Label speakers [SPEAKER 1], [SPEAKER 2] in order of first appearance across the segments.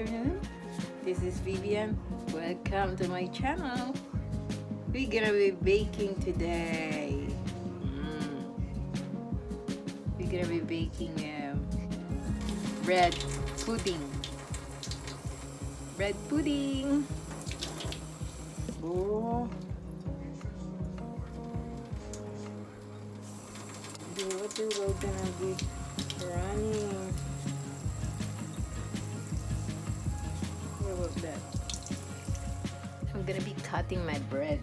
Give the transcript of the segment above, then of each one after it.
[SPEAKER 1] afternoon. This is Vivian. Welcome to my channel. We're gonna be baking today. Mm. We're gonna be baking um, bread pudding. Bread pudding. Oh. What are gonna be running? That? I'm gonna be cutting my bread.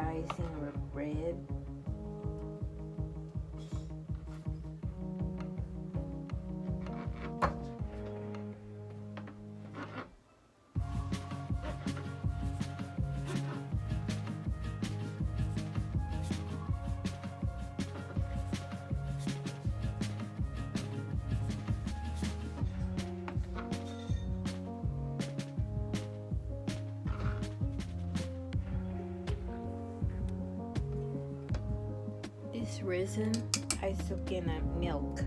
[SPEAKER 1] Dicing our bread. This resin I soak in a milk.